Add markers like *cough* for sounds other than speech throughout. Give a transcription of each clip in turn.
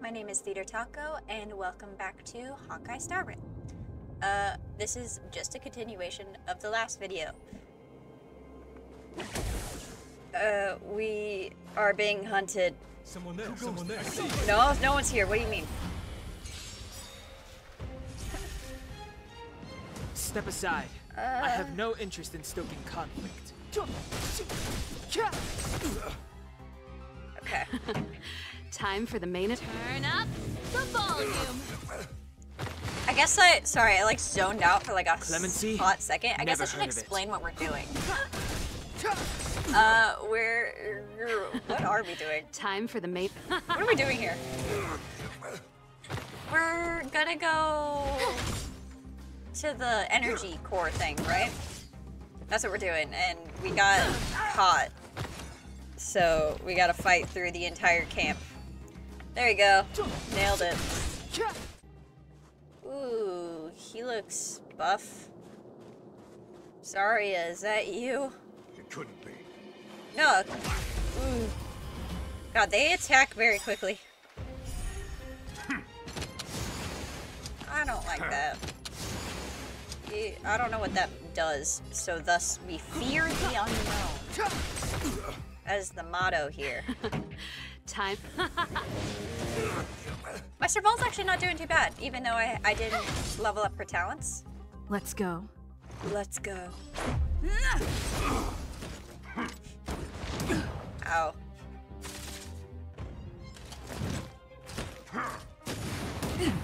my name is Theater Taco, and welcome back to Honkai Star Rail. Uh, this is just a continuation of the last video. Uh, we are being hunted. Someone there, someone there. No, no one's here. What do you mean? Step aside. I have no interest in stoking conflict. Okay. *laughs* Time for the main. Turn up the volume. I guess I, sorry, I like zoned out for like a Clemency? hot second. I guess I should heard of it. explain what we're doing. *laughs* Uh, we're, what are we doing? Time for the main. *laughs* What are we doing here? We're gonna go to the energy core thing, right? That's what we're doing, and we got caught. So we gotta fight through the entire camp. There you go. Nailed it. Ooh, he looks buff. Sorry, is that you? It couldn't be. No. Ooh. God, they attack very quickly. Hmm. I don't like that. I don't know what that does, so thus we fear the unknown. *laughs* As the motto here. *laughs* Time. *laughs* My Serval's actually not doing too bad, even though I, I didn't level up her talents. Let's go. Let's go. Ow.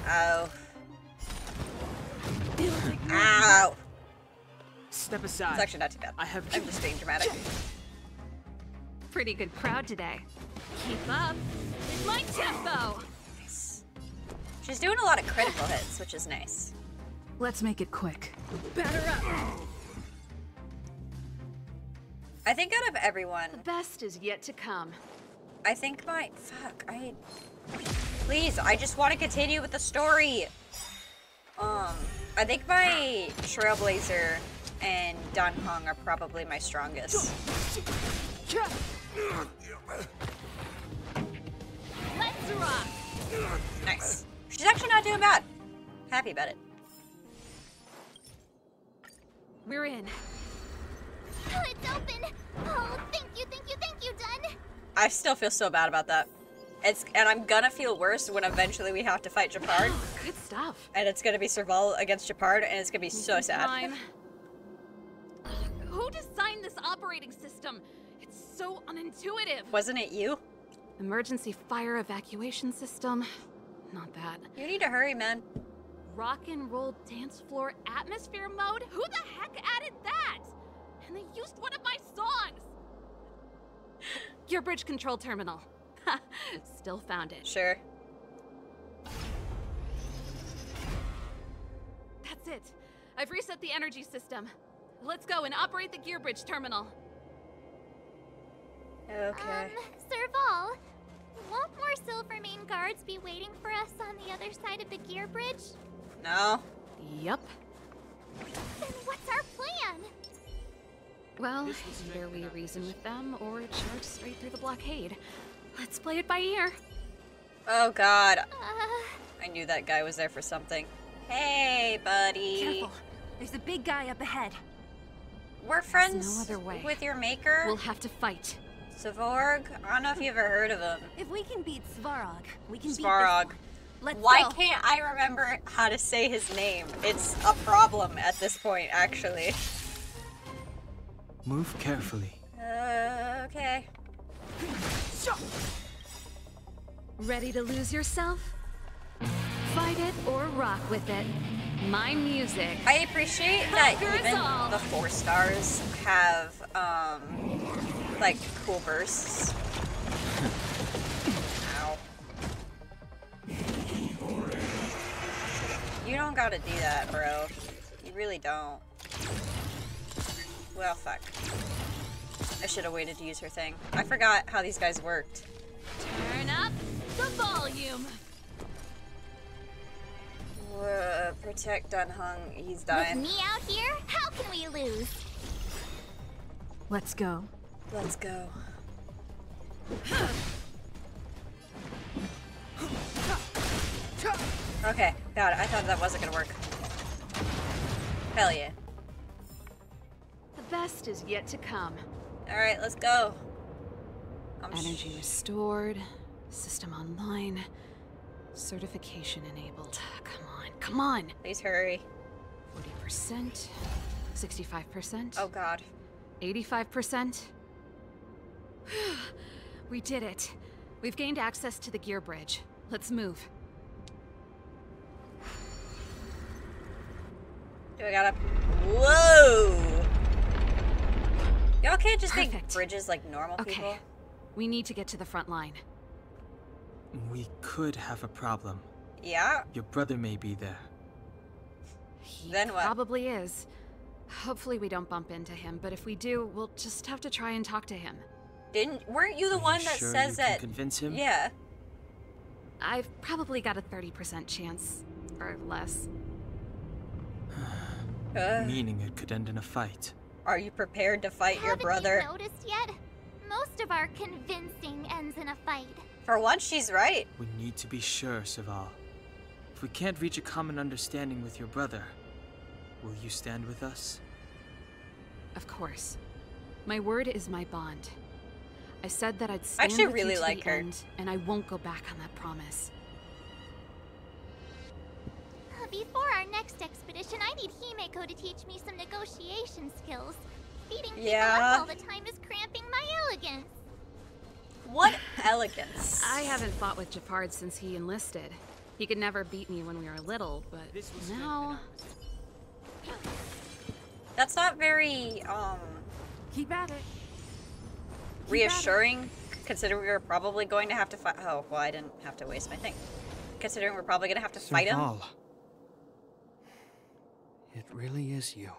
Ow. Ow. Step aside. It's actually not too bad. I have I'm just being dramatic. Pretty good crowd today. Keep up with my tempo. She's doing a lot of critical hits, which is nice. Let's make it quick. Better up. I think out of everyone, The best is yet to come. I think my fuck. I please. I just want to continue with the story. Um, I think my Trailblazer and Dan Heng are probably my strongest. Let's rock. Nice. She's actually not doing bad. Happy about it. We're in. Oh, it's open! Oh, thank you, thank you, thank you, Dun! I still feel so bad about that. It's and I'm gonna feel worse when eventually we have to fight Gepard, *gasps* Good stuff. and it's gonna be Serval against Gepard, and it's gonna be so sad. Who designed this operating system? So unintuitive. Wasn't it you? Emergency fire evacuation system. Not that. You need to hurry, man. Rock and roll dance floor atmosphere mode? Who the heck added that? And they used one of my songs! Your bridge control terminal. *laughs* Still found it. Sure. That's it. I've reset the energy system. Let's go and operate the gear bridge terminal. Okay. Um, Serval, won't more Silvermane guards be waiting for us on the other side of the gear bridge? No. Yep. Then what's our plan? Well, either we reason with them or charge straight through the blockade. Let's play it by ear. Oh God. Uh, I knew that guy was there for something. Hey, buddy. Careful. There's a big guy up ahead. We're friends no other way. with your maker, We'll have to fight. Savorg. I don't know if you've ever heard of him. If we can beat Svarog, we can beat Svarog. Let's Why go. can't I remember how to say his name? It's a problem at this point, actually. Move carefully. Uh, okay. Ready to lose yourself? Fight it or rock with it. My music. I appreciate that Conquer us even the four stars have, um, like, cool bursts. Ow. You don't gotta do that, bro. You really don't. Well, fuck. I should have waited to use her thing. I forgot how these guys worked. Turn up the volume. Uh, protect Dan Heng. He's dying. with dying. me out here, how can we lose? Let's go. Let's go. Okay, got it. I thought that wasn't gonna work. Hell yeah. The best is yet to come. Alright, let's go. I'm Energy restored, system online, certification enabled. Come on, come on. Please hurry. 40%, 65%, Oh god. 85%. We did it. We've gained access to the gear bridge. Let's move. Do I gotta. Whoa! Y'all can't just make bridges like normal Okay. people. We need to get to the front line. We could have a problem. Yeah? Your brother may be there. He Then what? Probably is. Hopefully we don't bump into him, but if we do, we'll just have to try and talk to him. Didn't. Weren't you the Are you one that sure says you can that. convince him? Yeah. I've probably got a 30% chance, or less. *sighs* Uh, Meaning it could end in a fight. are you prepared to fight your Haven't brother? you noticed yet? Most of our convincing ends in a fight. For once, she's right. We need to be sure, Serval. If we can't reach a common understanding with your brother, will you stand with us? Of course. My word is my bond. I said that I'd stand actually with really you to like the her. end, and I won't go back on that promise. Before our next expedition, I need Himeko to teach me some negotiation skills. Beating people Yeah. up all the time is cramping my elegance. What *laughs* elegance. I haven't fought with Gepard since he enlisted. He could never beat me when we were little, but This was now That's not very, um, Keep at it. Reassuring, considering we were probably going to have to fight. Oh, well, I didn't have to waste my thing. Considering we're probably going to have to fight him. Serval. It really is you.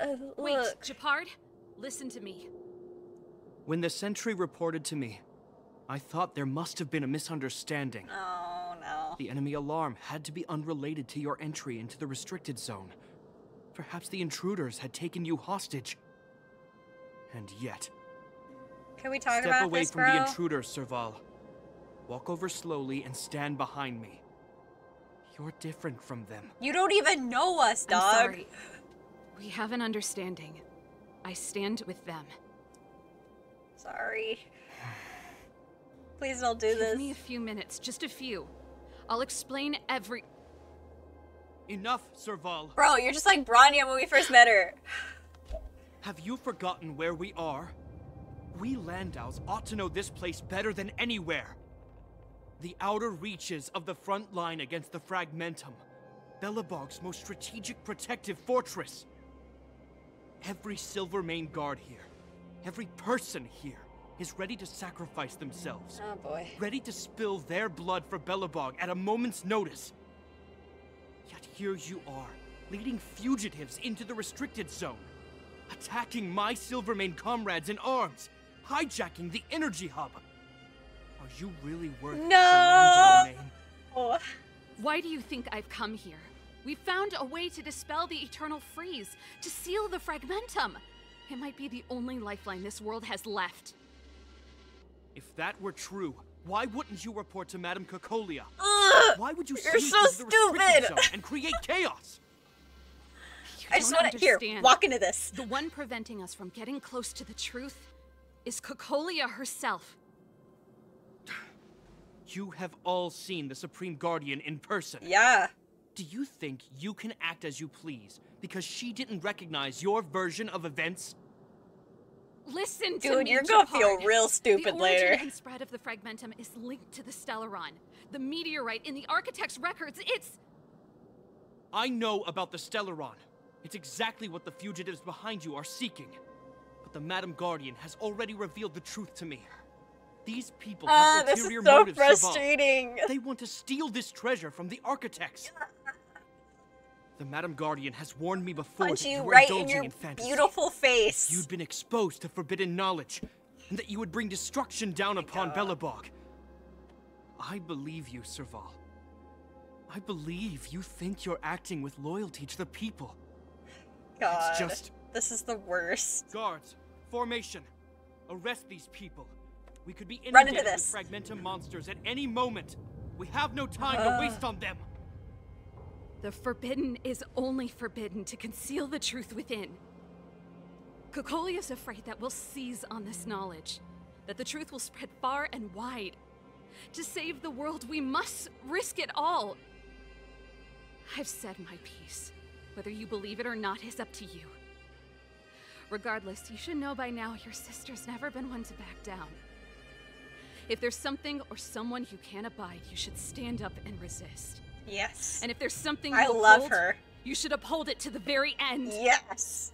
Uh, Wait, Gepard, listen to me. When the sentry reported to me, I thought there must have been a misunderstanding. Oh, no. The enemy alarm had to be unrelated to your entry into the restricted zone. Perhaps the intruders had taken you hostage. And yet, Can we talk step about away this, from bro? the intruders, Serval. Walk over slowly and stand behind me. You're different from them. You don't even know us, dog. I'm sorry. We have an understanding. I stand with them. Sorry. *sighs* Please don't do Give this. Give me a few minutes, just a few. I'll explain every. Enough, Serval. Bro, you're just like Bronya when we first met her. Have you forgotten where we are? We Landaus ought to know this place better than anywhere. The outer reaches of the front line against the Fragmentum. Belobog's most strategic protective fortress. Every Silvermane guard here, every person here, is ready to sacrifice themselves. Oh boy. Ready to spill their blood for Belobog at a moment's notice. Yet here you are, leading fugitives into the restricted zone, attacking my Silvermane comrades in arms, hijacking the energy hub. Are you really worth the No! land domain? Oh. Why do you think I've come here? We found a way to dispel the eternal freeze, to seal the fragmentum. It might be the only lifeline this world has left. If that were true, why wouldn't you report to Madame Cocolia? Ugh! Why would you You're so the restricted stupid! zone and create chaos? You I just want to here walk into this. The one preventing us from getting close to the truth is Cocolia herself. You have all seen the Supreme Guardian in person. Yeah. Do you think you can act as you please because she didn't recognize your version of events? Listen to Dude, you're gonna feel real stupid the origin later. and spread of the fragmentum is linked to the Stellaron. The meteorite in the Architect's records, it's... I know about the Stellaron. It's exactly what the fugitives behind you are seeking. But the Madam Guardian has already revealed the truth to me. These people Ah, have this is ulterior so motives, frustrating. They want to steal this treasure from the architects. *laughs* The Madam Guardian has warned me before Punch that you you were right in your in fantasy. beautiful face. You'd been exposed to forbidden knowledge, and that you would bring destruction down upon Belobog. I believe you, Serval. I believe you think you're acting with loyalty to the people. God, just- this is the worst. Guards, formation. Arrest these people. We could be Run into inundated this. with fragmentum monsters at any moment. We have no time Uh. to waste on them. The forbidden is only forbidden to conceal the truth within. Cocolia is afraid that we'll seize on this knowledge, that the truth will spread far and wide. To save the world, we must risk it all. I've said my piece. Whether you believe it or not is up to you. Regardless, you should know by now your sister's never been one to back down. If there's something or someone you can't abide, you should stand up and resist. Yes. And if there's something I you love uphold, her. you should uphold it to the very end. Yes.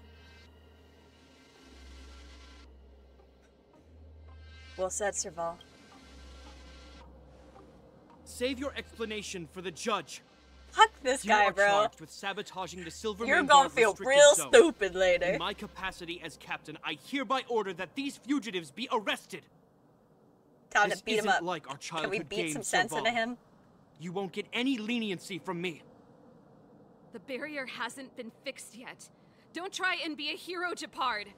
Well said, Serval. Save your explanation for the judge. Fuck this You guy, are bro. charged with sabotaging the Silver You're gonna feel real zone. stupid later. In my capacity as captain, I hereby order that these fugitives be arrested. Time this to beat him isn't up. like our Can we beat some sense into him? You won't get any leniency from me. The barrier hasn't been fixed yet. Don't try and be a hero, Gepard.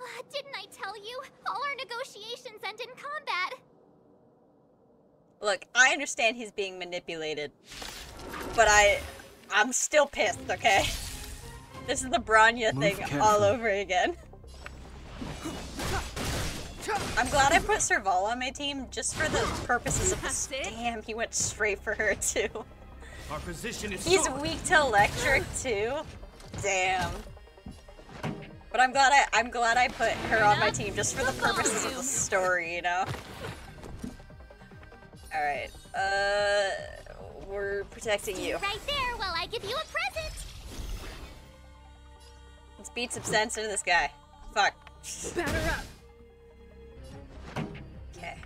Uh, didn't I tell you? All our negotiations end in combat. Look, I understand he's being manipulated, but I, I'm still pissed. Okay, this is the Bronya Move thing carefully. all over again. I'm glad I put Serval on my team just for the purposes of this. Damn, he went straight for her too. Our position is He's solid. weak to electric too. Damn. But I'm glad I I'm glad I put her on my team just for the purposes of the story, you know. All right. Uh, we're protecting you. Right there while I give you a present. Let's beat some sense into this guy. Fuck. Batter up. Okay.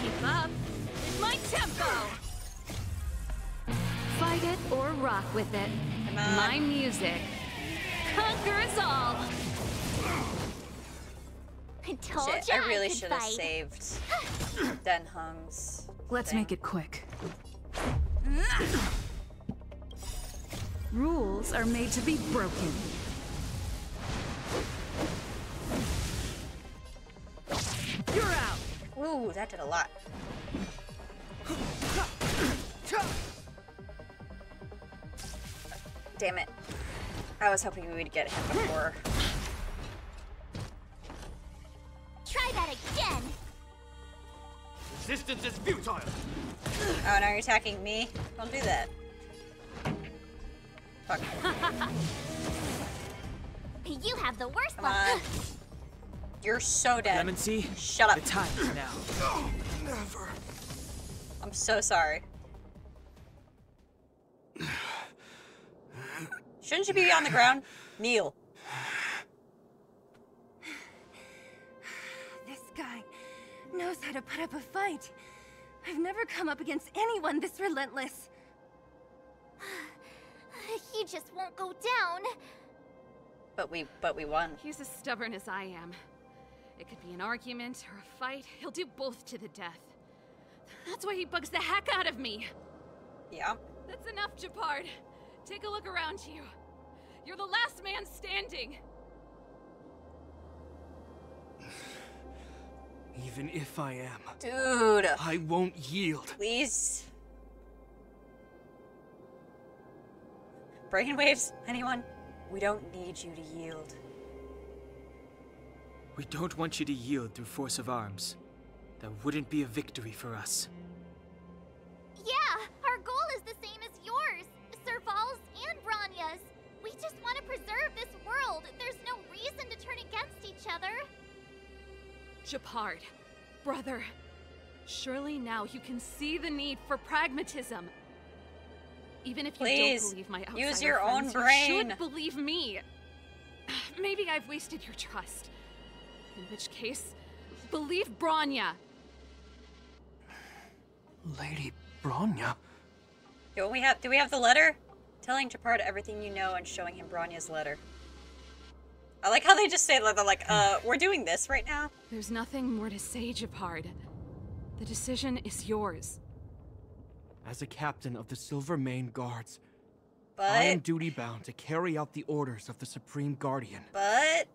Keep up. It's my tempo. Fight it or rock with it. Come on. My music conquers all. I told Shit, you I really should have saved *sighs* Dan Heng's. Let's thing. make it quick. Rules are made to be broken. You're out. Ooh, that did a lot. Damn it. I was hoping we would get him before. Again. Resistance is futile. Oh, now you're attacking me? Don't do that. Fuck. *laughs* You have the worst Come luck. on. You're so dead. Clemency, Shut up. the time is now. I'm so sorry. *sighs* Shouldn't you be on the ground? Kneel. Knows how to put up a fight. I've never come up against anyone this relentless. He just won't go down. But we but we won. He's as stubborn as I am. It could be an argument or a fight. He'll do both to the death. That's why he bugs the heck out of me. Yeah. That's enough, Gepard. Take a look around you. You're the last man standing. Even if I am, Dude. I won't yield. Please. Brainwaves? Anyone? We don't need you to yield. We don't want you to yield through force of arms. That wouldn't be a victory for us. Yeah, our goal is the same as yours, Serval's and Bronya's. We just want to preserve this world. There's no reason to turn against each other. Gepard, brother, surely now you can see the need for pragmatism. Even if you Please, don't believe my outsider use your own friends, you brain. should believe me. *sighs* Maybe I've wasted your trust. In which case, believe Bronya. Lady Bronya? Do we have do we have the letter? Telling Gepard everything you know and showing him Bronya's letter. I like how they just say that they're like, uh, we're doing this right now. There's nothing more to say, Gepard. The decision is yours. As a captain of the Silvermane Guards, But I am duty bound to carry out the orders of the Supreme Guardian. but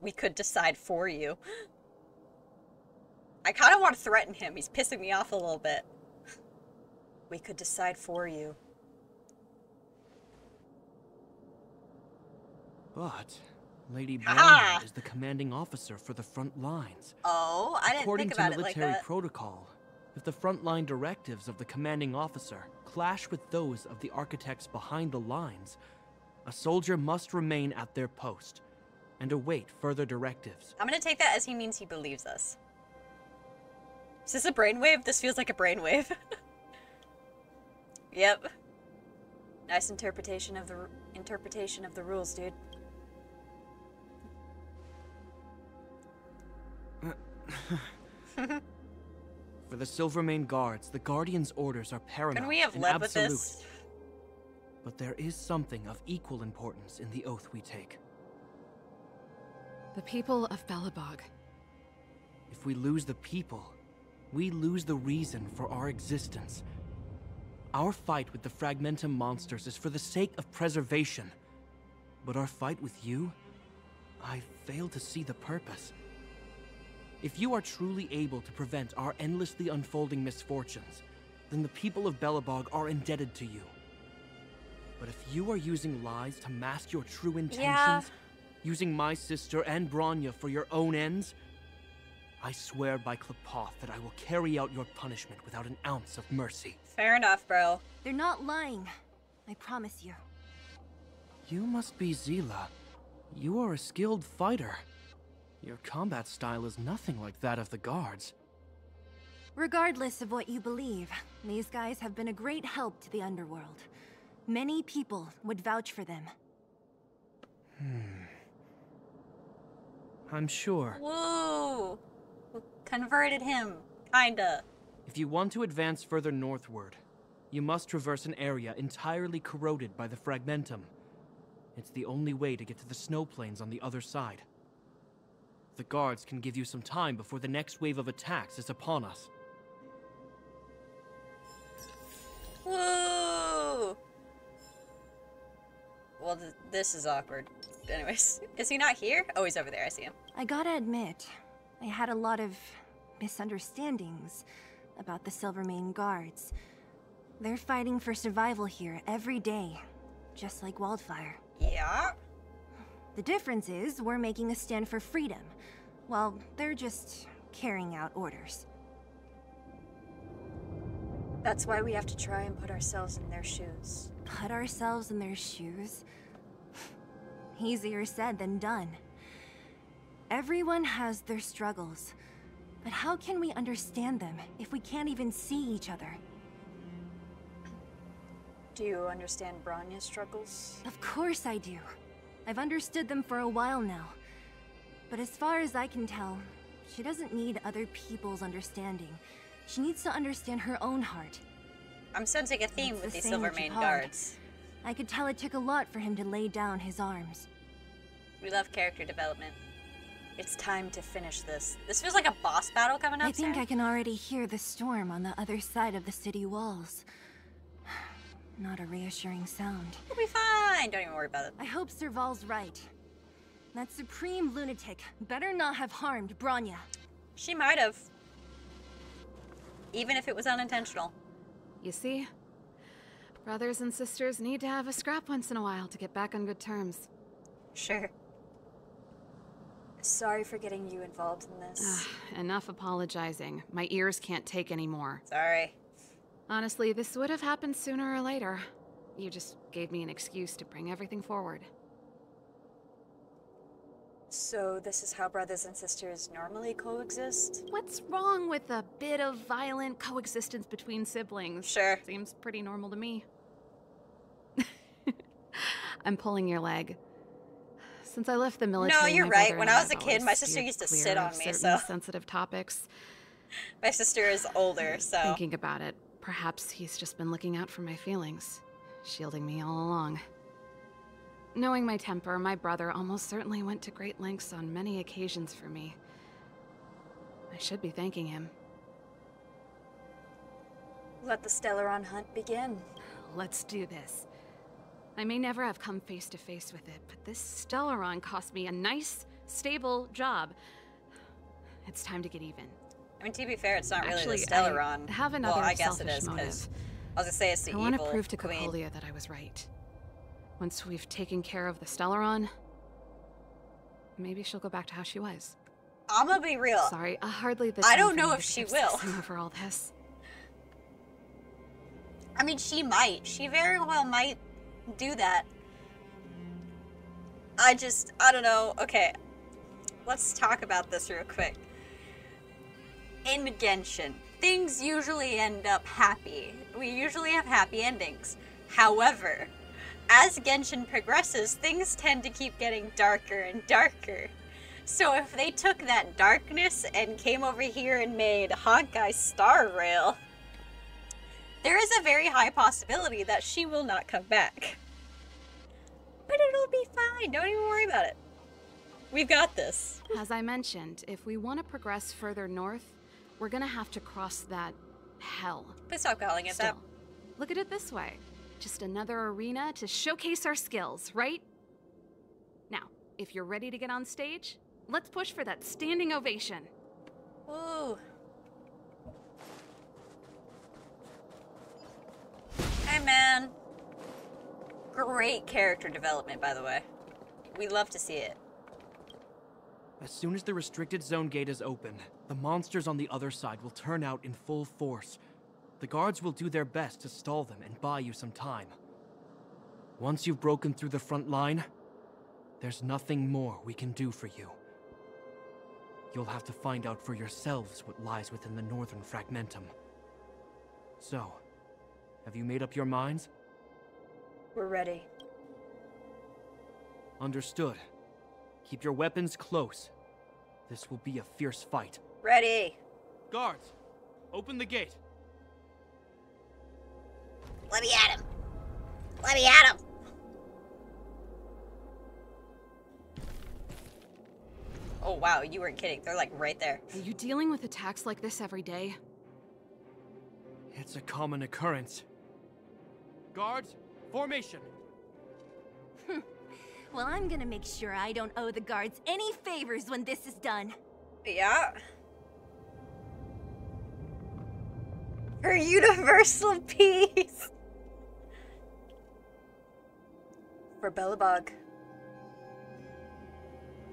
we could decide for you. I kind of want to threaten him. He's pissing me off a little bit. We could decide for you. But Lady! *laughs* Bronya is the commanding officer for the front lines. Oh, I didn't According think to about it like According to military protocol, if the front line directives of the commanding officer clash with those of the architects behind the lines, a soldier must remain at their post and await further directives. I'm gonna take that as he means he believes us. Is this a brainwave? This feels like a brainwave. *laughs* yep. Nice interpretation of the interpretation of the rules, dude. *laughs* For the Silvermane Guards, the Guardian's orders are paramount Can we have and led with absolute. this? But there is something of equal importance in the oath we take. The people of Belobog. If we lose the people, we lose the reason for our existence. Our fight with the Fragmentum monsters is for the sake of preservation. But our fight with you, I fail to see the purpose. If you are truly able to prevent our endlessly unfolding misfortunes, then the people of Belobog are indebted to you. But if you are using lies to mask your true intentions, Yeah. using my sister and Bronya for your own ends, I swear by Qlipoth that I will carry out your punishment without an ounce of mercy. Fair enough, bro. They're not lying. I promise you. You must be Seele. You are a skilled fighter. Your combat style is nothing like that of the guards. Regardless of what you believe, these guys have been a great help to the underworld. Many people would vouch for them. Hmm. I'm sure. Woo! Converted him. Kinda. If you want to advance further northward, you must traverse an area entirely corroded by the Fragmentum. It's the only way to get to the snow plains on the other side. The guards can give you some time before the next wave of attacks is upon us. Woo! Well, th this is awkward. Anyways, *laughs* is he not here? Oh, he's over there. I see him. I gotta admit, I had a lot of misunderstandings about the Silvermane Guards. They're fighting for survival here every day, just like Wildfire. Yeah. The difference is we're making a stand for freedom, while they're just carrying out orders. That's why we have to try and put ourselves in their shoes. Put ourselves in their shoes? *sighs* Easier said than done. Everyone has their struggles, but how can we understand them if we can't even see each other? Do you understand Bronya's struggles? Of course I do. I've understood them for a while now. But as far as I can tell, she doesn't need other people's understanding. She needs to understand her own heart. I'm sensing a theme It's with the these Silvermane guards. I could tell it took a lot for him to lay down his arms. We love character development. It's time to finish this. This feels like a boss battle coming up I think soon. I can already hear the storm on the other side of the city walls. Not a reassuring sound. We'll be fine. Don't even worry about it. I hope Serval's right. That supreme lunatic better not have harmed Bronya. She might have. Even if it was unintentional. You see? Brothers and sisters need to have a scrap once in a while to get back on good terms. Sure. Sorry for getting you involved in this. Ah, enough apologizing. My ears can't take anymore. Sorry. Honestly, this would have happened sooner or later. You just gave me an excuse to bring everything forward. So this is how brothers and sisters normally coexist? What's wrong with a bit of violent coexistence between siblings? Sure. Seems pretty normal to me. *laughs* I'm pulling your leg. Since I left the military, no, you're right. When I was a kid, my sister used to sit on me, so- sensitive topics. *laughs* My sister is older, *laughs* so Thinking about it, perhaps he's just been looking out for my feelings, shielding me all along. Knowing my temper, my brother almost certainly went to great lengths on many occasions for me. I should be thanking him. let the Stellaron hunt begin. Let's do this. I may never have come face to face with it, but this Stellaron cost me a nice, stable job. It's time to get even. I mean, to be fair, it's not really Actually, the I Stellaron. have another well, I guess it selfish is because motive. I was gonna say it's the I want to prove to queen. That I was right. Once we've taken care of the Stellaron, maybe she'll go back to how she was. I'm gonna be real. Sorry, uh, hardly the. I don't know if she will. Over all this. I mean, she might. She very well might do that. I just, I don't know. Okay, let's talk about this real quick. In Genshin, things usually end up happy. We usually have happy endings. However, as Genshin progresses, things tend to keep getting darker and darker. So if they took that darkness and came over here and made Honkai Star Rail, there is a very high possibility that she will not come back. But it'll be fine. Don't even worry about it. We've got this. As I mentioned, if we want to progress further north, we're gonna have to cross that hell. Please stop calling it Still, look at it this way. Just another arena to showcase our skills, right? Now, if you're ready to get on stage, let's push for that standing ovation. Ooh. Hey, man. Great character development, by the way. We love to see it. As soon as the restricted zone gate is open, the monsters on the other side will turn out in full force. The guards will do their best to stall them and buy you some time. Once you've broken through the front line, there's nothing more we can do for you. You'll have to find out for yourselves what lies within the northern fragmentum. So, have you made up your minds? We're ready. Understood. Keep your weapons close. This will be a fierce fight. Ready. Guards, open the gate. Let me at him. Let me at him. Oh wow, you weren't kidding. They're like right there. Are you dealing with attacks like this every day? It's a common occurrence. Guards, formation. Hmm. Well, I'm gonna make sure I don't owe the guards any favors when this is done. Yeah. For universal *laughs* peace. For Belobog.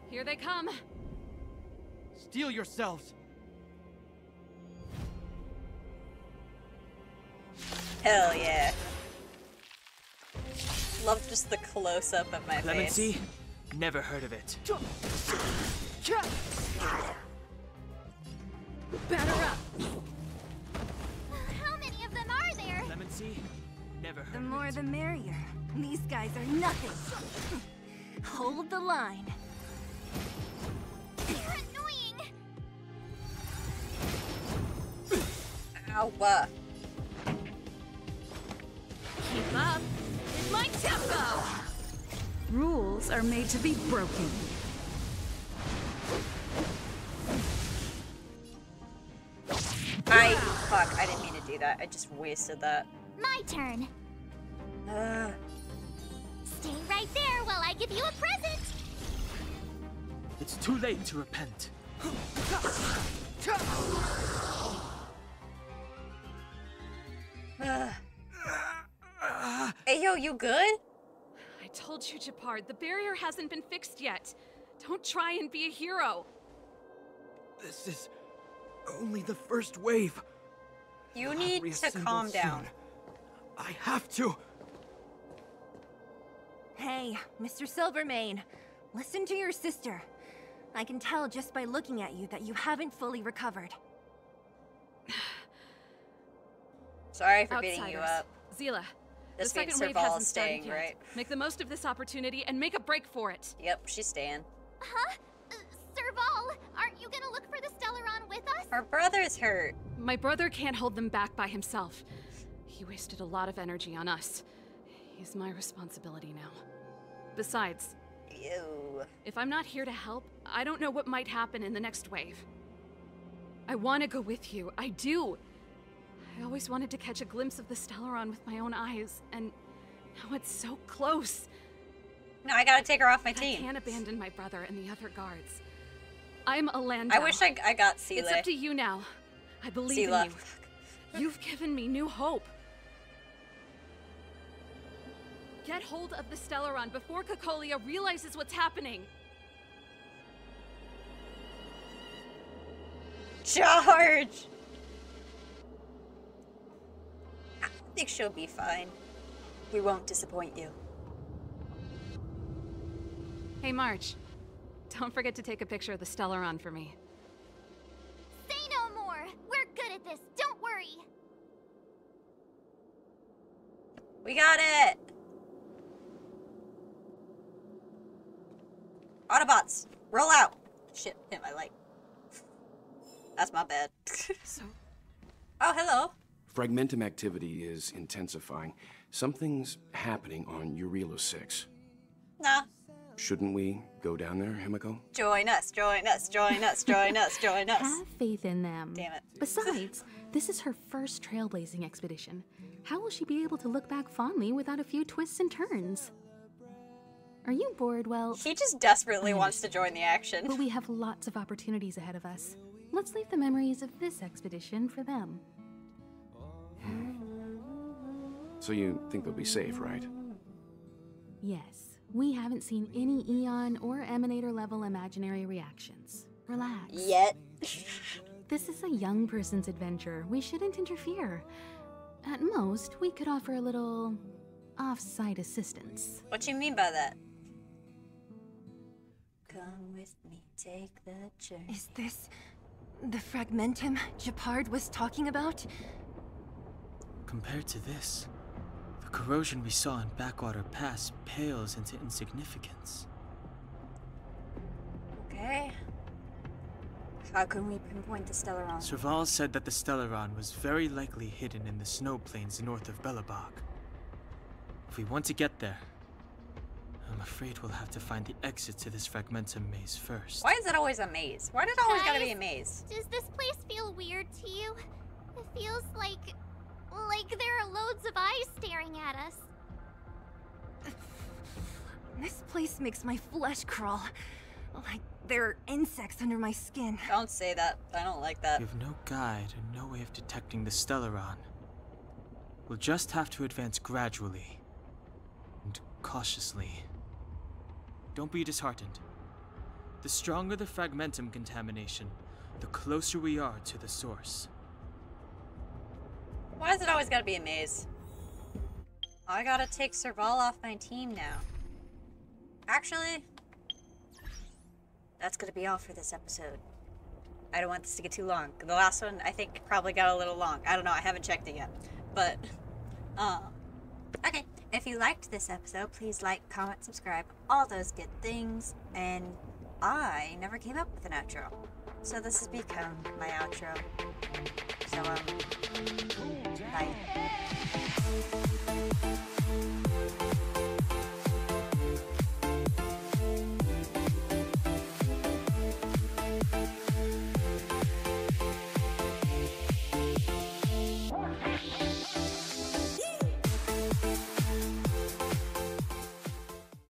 Here they come. Steel yourselves. Hell yeah. Love just the close up of my Clemency? face. Never heard of it. Batter up. How many of them are there? Clemency? Never heard The of more it. the merrier. These guys are nothing. Hold the line. They're annoying. Ow. uh, Keep up. It's my tempo. Rules are made to be broken. I fuck. I didn't mean to do that. I just wasted that. My turn. Uh, Stay right there while I give you a present. It's too late to repent. *sighs* hey yo, you good? I told you, Gepard, the barrier hasn't been fixed yet. Don't try and be a hero. This is only the first wave. You I'll need to calm down. soon. I have to. Hey, Mr. Silvermane, listen to your sister. I can tell just by looking at you that you haven't fully recovered. *sighs* Sorry for beating you up. Seele, This the means second wave Serval hasn't is started staying, yet. right? Make the most of this opportunity and make a break for it. Yep, she's staying. Huh? Uh, Serval, aren't you gonna look for the Stellaron with us? Her brother's hurt. My brother can't hold them back by himself. He wasted a lot of energy on us. He's my responsibility now. Besides, Ew. if I'm not here to help, I don't know what might happen in the next wave. I want to go with you. I do. I always wanted to catch a glimpse of the Stellaron with my own eyes, and now it's so close. No, I gotta take her off my But I can't abandon my brother and the other guards. I'm a Landau. I wish I, I got It's up to you now. I believe Seele. in you. You've given me new hope. Get hold of the Stellaron before Cocolia realizes what's happening. Charge! Think she'll be fine. We won't disappoint you. Hey, March. Don't forget to take a picture of the Stellaron for me. Say no more! We're good at this, don't worry! We got it! Autobots, roll out! Shit, hit my light. That's my bad. *laughs* So, oh, hello. Fragmentum activity is intensifying. Something's happening on Jarilo 6. Nah. Shouldn't we go down there, Himeko? Join us, join us, join us, join us, join us. Have faith in them. Damn it. Besides, this is her first trailblazing expedition. How will she be able to look back fondly without a few twists and turns? Are you bored? Well, He just desperately wants to join the action. but we have lots of opportunities ahead of us. Let's leave the memories of this expedition for them. So you think they'll be safe, right? Yes, we haven't seen any Aeon or Emanator level imaginary reactions. Relax. Yet. This is a young person's adventure. We shouldn't interfere. At most, we could offer a little off-site assistance. What do you mean by that? Come with me, take the journey. Is this the fragmentum Gepard was talking about? Compared to this, the corrosion we saw in Backwater Pass pales into insignificance. Okay. How can we pinpoint the Stellaron? Serval said that the Stellaron was very likely hidden in the snow plains north of Belobog. If we want to get there, I'm afraid we'll have to find the exit to this Fragmentum maze first. Why is it always a maze? Why did it always gotta be a maze? Does this place feel weird to you? It feels like. Like there are loads of eyes staring at us. *sighs* This place makes my flesh crawl. Oh like there are insects under my skin. Don't say that. I don't like that. We have no guide and no way of detecting the Stellaron. We'll just have to advance gradually and cautiously. Don't be disheartened. The stronger the fragmentum contamination, the closer we are to the source. Why is it always gotta be a maze? I gotta take Serval off my team now. Actually, that's gonna be all for this episode. I don't want this to get too long. The last one, I think, probably got a little long. I don't know, I haven't checked it yet. But, *laughs* uh, okay. If you liked this episode, please like, comment, subscribe, all those good things. And I never came up with an outro. So this has become my outro. So, um, Bye.